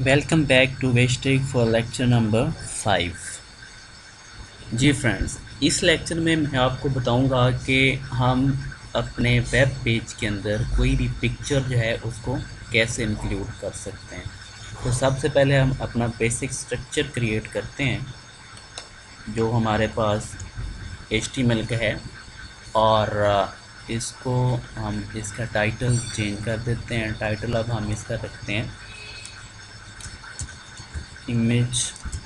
Welcome back to वेस्टिक for lecture number five जी friends इस लेक्चर में मैं आपको बताऊँगा कि हम अपने वेब पेज के अंदर कोई भी पिक्चर जो है उसको कैसे इंक्लूड कर सकते हैं। तो सबसे पहले हम अपना बेसिक स्ट्रक्चर क्रिएट करते हैं, जो हमारे पास एच का है और इसको हम इसका टाइटल चेंज कर देते हैं। टाइटल अब हम इसका रखते हैं। इमेज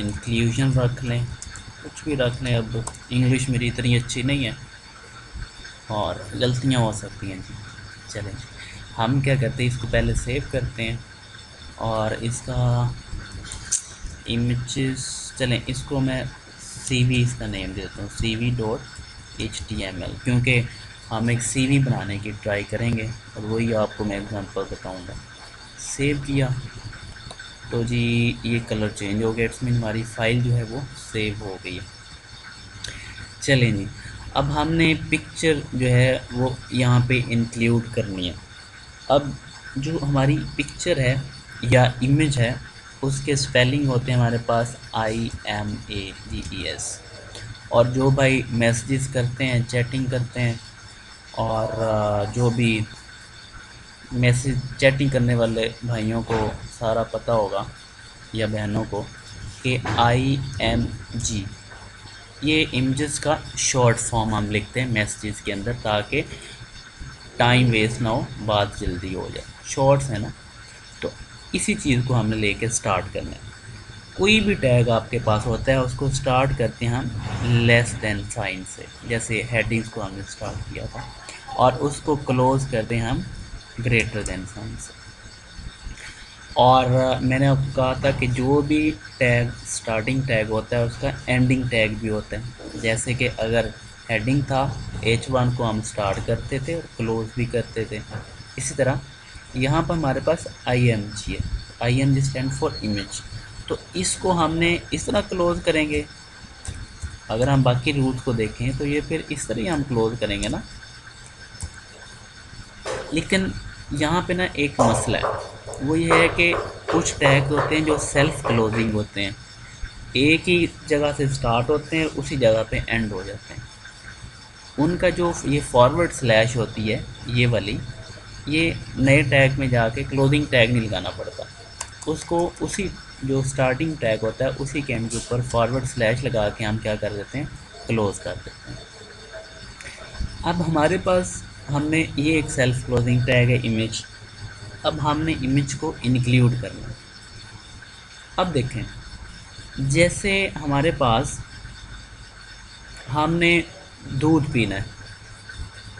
इंक्लूजन रख लें। कुछ भी रख लें। अब इंग्लिश मेरी इतनी अच्छी नहीं है। और गलतियाँ हो सकती हैं जी। चलें हम क्या करते हैं? इसको पहले सेव करते हैं। और इसका इमेजेस चलें, इसको मैं सी वी इसका नेम देता हूँ। C V dot H T M L क्योंकि हम एक सी वी बनाने की ट्राई करेंगे और वही आपको मैं एग्ज़ाम्पल बताऊँगा। सेव किया। तो जी, ये कलर चेंज हो गया। इट्स मीन हमारी फ़ाइल जो है वो सेव हो गई चलें जी। अब हमने पिक्चर जो है वो यहाँ पे इंक्लूड करनी है। अब जो हमारी पिक्चर है या इमेज है, उसके स्पेलिंग होते हैं हमारे पास I M A ji E S और जो भाई मैसेजेस करते हैं चैटिंग करते हैं और जो भी मैसेज चैटिंग करने वाले भाइयों को सारा पता होगा या बहनों को कि आई एम जी ये इमेजेस का शॉर्ट फॉर्म हम लिखते हैं मैसेजेस के अंदर ताकि टाइम वेस्ट ना हो, बात जल्दी हो जाए। शॉर्ट्स है ना? तो इसी चीज़ को हमने लेके स्टार्ट करना है। कोई भी टैग आपके पास होता है, उसको स्टार्ट करते हैं हम लेस देन साइन से। जैसे हेडिंग्स को हमने स्टार्ट किया था, और उसको क्लोज़ करते हैं हम ग्रेटर देन साइन से। और मैंने आपको कहा था कि जो भी टैग स्टार्टिंग टैग होता है, उसका एंडिंग टैग भी होता है। जैसे कि अगर हेडिंग था एच वन को हम स्टार्ट करते थे और क्लोज भी करते थे। इसी तरह, यहाँ पर हमारे पास आई एम जी है। I M G stand for image तो इसको हमने इस तरह क्लोज करेंगे। अगर हम बाकी रूल्स को देखें तो ये फिर इस तरह ही हम क्लोज करेंगे ना। लेकिन यहाँ पे ना एक मसला है। वो ये है कि कुछ टैग होते हैं जो सेल्फ क्लोजिंग होते हैं। एक ही जगह से स्टार्ट होते हैं, उसी जगह पे एंड हो जाते हैं। उनका जो ये फॉरवर्ड स्लैश होती है, ये वाली, ये नए टैग में जाके क्लोजिंग टैग नहीं लगाना पड़ता। उसको उसी जो स्टार्टिंग टैग होता है, उसी कैम के ऊपर फॉरवर्ड स्लैश लगा के हम क्या कर देते हैं? क्लोज़ कर देते हैं। अब हमारे पास हमने ये एक सेल्फ क्लोजिंग टैग है इमेज अब हमने इमेज को इंक्लूड करना अब देखें, जैसे हमारे पास हमने दूध पीना है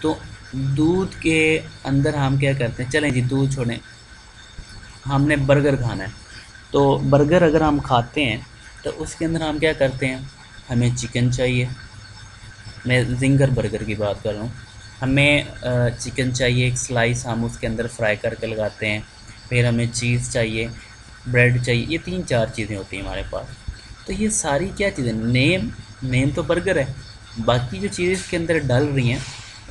तो दूध के अंदर हम क्या करते हैं? चलें जी, दूध छोड़ें। हमने बर्गर खाना है। तो बर्गर अगर हम खाते हैं तो उसके अंदर हम क्या करते हैं? हमें चिकन चाहिए। मैं जिंगर बर्गर की बात कर रहा हूँ। हमें चिकन चाहिए, एक स्लाइस हम उसके अंदर फ्राई करके लगाते हैं। फिर हमें चीज़ चाहिए ब्रेड चाहिए, ये तीन चार चीज़ें होती हैं हमारे पास। तो ये सारी क्या चीज़ें नेम नेम तो बर्गर है। बाकी जो चीज़ें इसके अंदर डल रही हैं,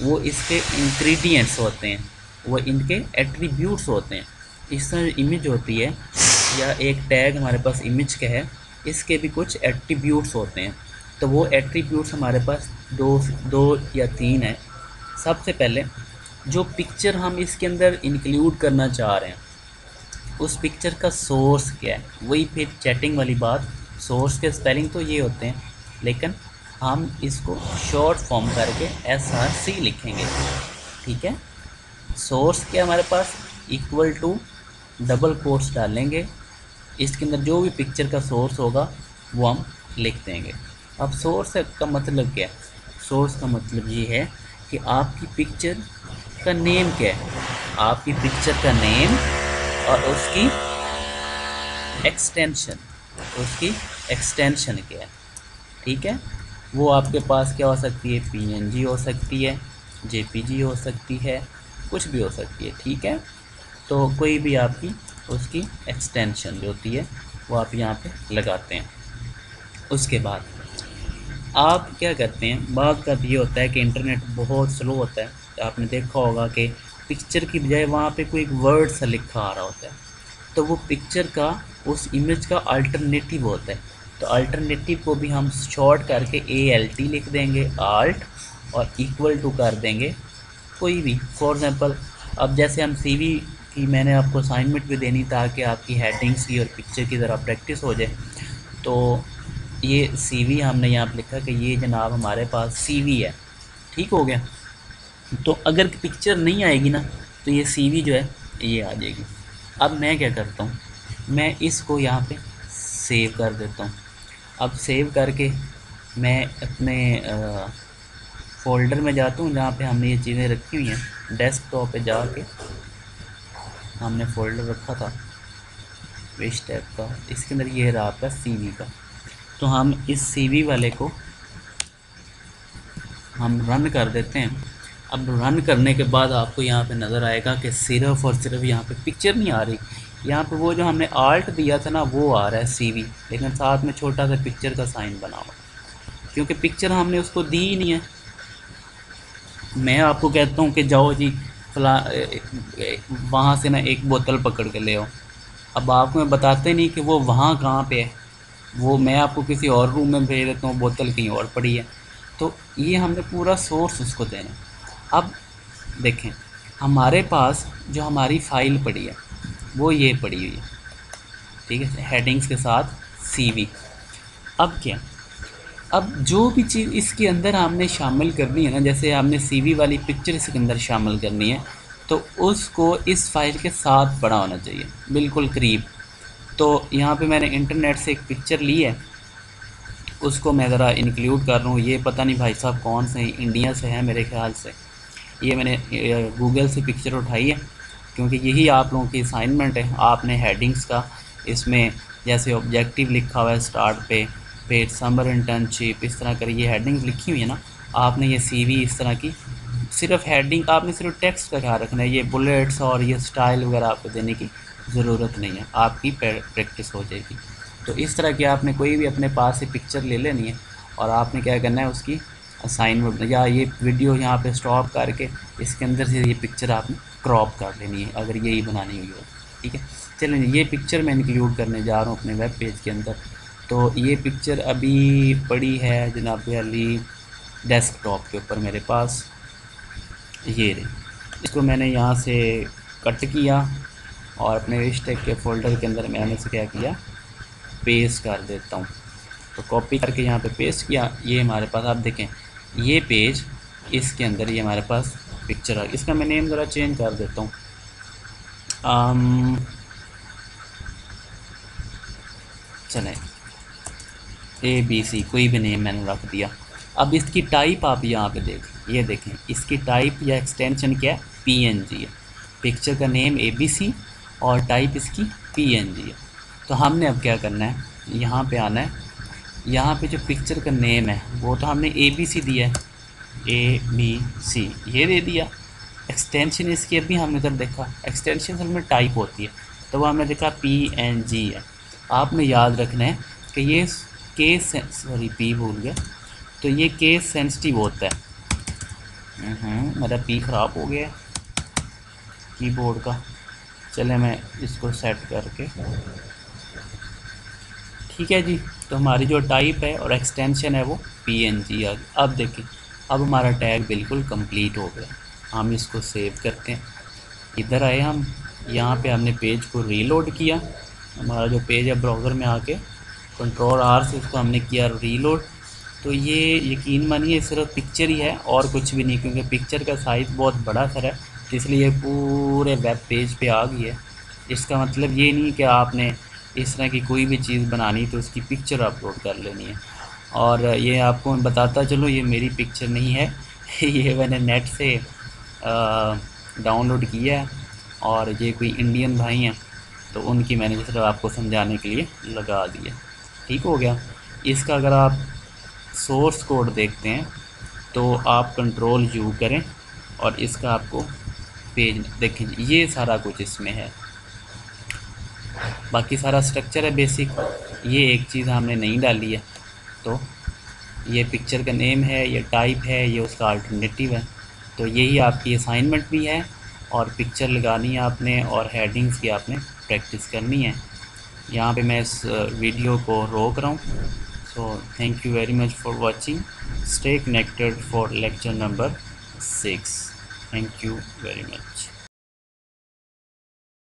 वो इसके इंग्रेडिएंट्स होते हैं। वो इनके एट्रीब्यूट्स होते हैं। इस तरह इमेज होती है या एक टैग हमारे पास इमेज का है, इसके भी कुछ एट्रीब्यूट्स होते हैं। तो वो एट्रीब्यूट्स हमारे पास दो दो या तीन है। सबसे पहले, जो पिक्चर हम इसके अंदर इंक्लूड करना चाह रहे हैं, उस पिक्चर का सोर्स क्या है? वही फिर चैटिंग वाली बात सोर्स के स्पेलिंग तो ये होते हैं, लेकिन हम इसको शॉर्ट फॉर्म करके एस आर सी लिखेंगे, ठीक है? सोर्स क्या हमारे पास? इक्वल टू डबल कोर्स डालेंगे। इसके अंदर जो भी पिक्चर का सोर्स होगा, वो हम लिख देंगे। अब सोर्स का मतलब क्या? है सोर्स का मतलब ये है कि आपकी पिक्चर का नेम क्या है? आपकी पिक्चर का नेम और उसकी एक्सटेंशन उसकी एक्सटेंशन क्या है? ठीक है? वो आपके पास क्या हो सकती है? पीएनजी हो सकती है जेपीजी हो सकती है, कुछ भी हो सकती है, ठीक है? तो कोई भी आपकी उसकी एक्सटेंशन जो होती है, वो आप यहाँ पे लगाते हैं। उसके बाद आप क्या करते हैं, बाद का ये होता है कि इंटरनेट बहुत स्लो होता है। तो आपने देखा होगा कि पिक्चर की बजाय वहाँ पे कोई एक वर्ड सा लिखा आ रहा होता है। तो वो पिक्चर का, उस इमेज का अल्टरनेटिव होता है। तो अल्टरनेटिव को भी हम शॉर्ट करके ए एल टी लिख देंगे आल्ट और इक्वल टू कर देंगे, कोई भी। फॉर एग्ज़ाम्पल अब जैसे हम सी वी की मैंने आपको असाइनमेंट भी देनी ताकि आपकी हेडिंग्स की और पिक्चर की ज़रा प्रैक्टिस हो जाए। तो ये सी वी हमने यहाँ पर लिखा कि ये जनाब हमारे पास सी वी है। ठीक हो गया? तो अगर पिक्चर नहीं आएगी ना तो ये सी वी जो है, ये आ जाएगी। अब मैं क्या करता हूँ? मैं इसको यहाँ पे सेव कर देता हूँ। अब सेव करके मैं अपने फ़ोल्डर में जाता हूँ जहाँ पे हमने ये चीज़ें रखी हुई हैं। डेस्कटॉप पे जाके हमने फ़ोल्डर रखा था विश टैप का। इसके अंदर ये रहा आपका सी का। तो हम इस सी वाले को हम रन कर देते हैं। अब रन करने के बाद आपको यहाँ पे नज़र आएगा कि सिर्फ़ और सिर्फ़ यहाँ पे पिक्चर नहीं आ रही। यहाँ पे वो जो हमने आर्ट दिया था ना, वो आ रहा है सीवी लेकिन साथ में छोटा सा पिक्चर का साइन बना हुआ। क्योंकि पिक्चर हमने उसको दी ही नहीं है। मैं आपको कहता हूँ कि जाओ जी फला, वहाँ से ना एक बोतल पकड़ के ले आओ। अब आप मैं बताते नहीं कि वो वहाँ कहाँ पे है। वो मैं आपको किसी और रूम में भेज देता हूँ, बोतल कहीं और पड़ी है। तो ये हमने पूरा सोर्स उसको देना अब देखें, हमारे पास जो हमारी फ़ाइल पड़ी है, वो ये पड़ी हुई है। ठीक है हेडिंग्स के साथ सीवी अब क्या? अब जो भी चीज़ इसके अंदर हमने शामिल करनी है ना, जैसे हमने सीवी वाली पिक्चर इसके अंदर शामिल करनी है तो उसको इस फ़ाइल के साथ बड़ा होना चाहिए, बिल्कुल करीब। तो यहाँ पे मैंने इंटरनेट से एक पिक्चर ली है, उसको मैं ज़रा इंक्लूड कर रहा हूँ। ये पता नहीं भाई साहब कौन से हैं इंडिया से है मेरे ख्याल से। ये मैंने गूगल से पिक्चर उठाई है, क्योंकि यही आप लोगों की असाइनमेंट है। आपने हेडिंग्स का, इसमें जैसे ऑब्जेक्टिव लिखा हुआ है स्टार्ट पे फिर समर इंटर्नशिप इस तरह कर, ये हेडिंग्स लिखी हुई है ना, आपने ये सीवी इस तरह की, सिर्फ़ हेडिंग आपने सिर्फ़ टेक्स्ट का ख्याल रखना है, ये बुलेट्स और ये स्टाइल वगैरह आपको देने की ज़रूरत नहीं है, आपकी प्रैक्टिस हो जाएगी। तो इस तरह की आपने कोई भी अपने पास से पिक्चर ले लेनी है और आपने क्या करना है, उसकी असाइनमेंट या ये वीडियो यहाँ पे स्टॉप करके इसके अंदर से ये पिक्चर आपने क्रॉप कर लेनी है, अगर यही बनानी हुई हो। ठीक है? चलें ये पिक्चर मैं इंक्लूड करने जा रहा हूँ अपने वेब पेज के अंदर। तो ये पिक्चर अभी पड़ी है जनाब अली डेस्कटॉप के ऊपर मेरे पास। ये रही। इसको मैंने यहाँ से कट किया और अपने विस्टेक के फ़ोल्डर के अंदर मैंने से क्या किया? पेस्ट कर देता हूँ। तो कॉपी करके यहाँ पे पेस्ट किया। ये हमारे पास, आप देखें, ये पेज इसके अंदर, ये हमारे पास पिक्चर आ इसका मैं नेम ज़रा चेंज कर देता हूँ। चलें। ए बी सी कोई भी नेम मैंने रख दिया। अब इसकी टाइप आप यहाँ पे देख, ये देखें, इसकी टाइप या एक्सटेंशन क्या है? पी एन जी है। पिक्चर का नेम ए बी सी और टाइप इसकी पी एन जी है। तो हमने अब क्या करना है? यहाँ पे आना है। यहाँ पे जो पिक्चर का नेम है, वो तो हमने ए बी सी दिया है। ए बी सी ये दे दिया। एक्सटेंशन इसकी अभी हमने जब देखा। एक्सटेंशन में टाइप होती है। तो वह हमने देखा पी एन जी है। आपने याद रखना है कि ये के सॉरी पी भूल गया। तो ये के सेंसिटिव होता है। हम्म, मेरा पी ख़राब हो गया कीबोर्ड का। चले मैं इसको सेट करके। ठीक है जी तो हमारी जो टाइप है और एक्सटेंशन है वो पी एन जी आ अब देखिए अब हमारा टैग बिल्कुल कंप्लीट हो गया। हम इसको सेव करते हैं। इधर आए हम। यहाँ पे हमने पेज को रीलोड किया। हमारा जो पेज है ब्राउज़र में आके कंट्रोल आर से इसको हमने किया रीलोड तो ये यकीन मानिए, सिर्फ़ पिक्चर ही है, और कुछ भी नहीं, क्योंकि पिक्चर का साइज़ बहुत बड़ा सर है तो इसलिए पूरे वेब पेज पे आ गई है। इसका मतलब ये नहीं कि आपने इस तरह की कोई भी चीज़ बनानी तो उसकी पिक्चर अपलोड कर लेनी है। और ये आपको मैं बताता चलो, ये मेरी पिक्चर नहीं है, ये मैंने नेट से डाउनलोड किया है, और ये कोई इंडियन भाई हैं तो उनकी मैंने सिर्फ़ आपको समझाने के लिए लगा दिया ठीक हो गया। इसका अगर आप सोर्स कोड देखते हैं तो आप कंट्रोल यू करें और इसका आपको पेज देखें। ये सारा कुछ इसमें है। बाकी सारा स्ट्रक्चर है बेसिक ये एक चीज़ हमने नहीं डाली है। तो ये पिक्चर का नेम है, ये टाइप है, ये उसका अल्टरनेटिव है। तो यही आपकी असाइनमेंट भी है और पिक्चर लगानी है आपने और हेडिंग्स की आपने प्रैक्टिस करनी है। यहाँ पे मैं इस वीडियो को रोक रहा हूँ। So thank you very much for watching stay connected for lecture number six thank you very much